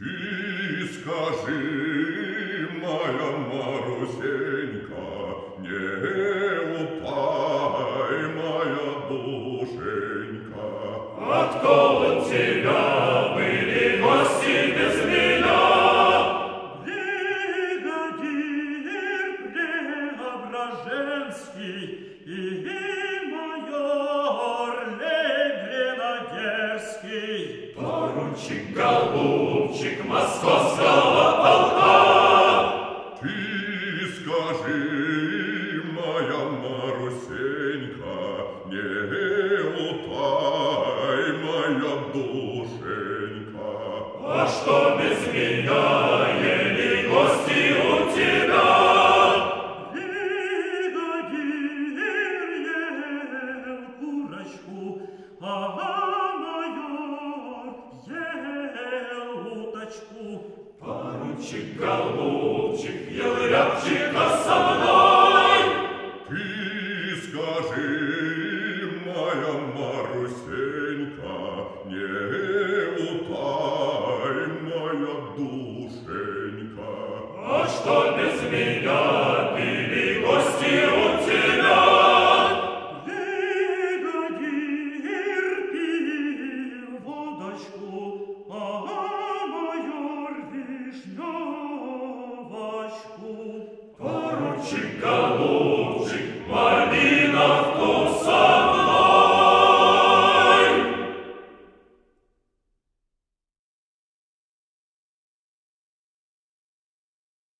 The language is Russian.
Ты скажи, моя Марусенька, не упай, моя душенька. А кто у тебя были гости без меня? Бригадир Преображенский и Легренадерский. Поручик, голубчик московского полка. Ты скажи, моя Марусенька, не упай, моя душенька. А что без меня, Поручик, голубчик, ел рябчика со мной. Ты скажи, моя Марусенька, не упай, моя душенька. А что без меня вишневочку. Поручик, голубчик,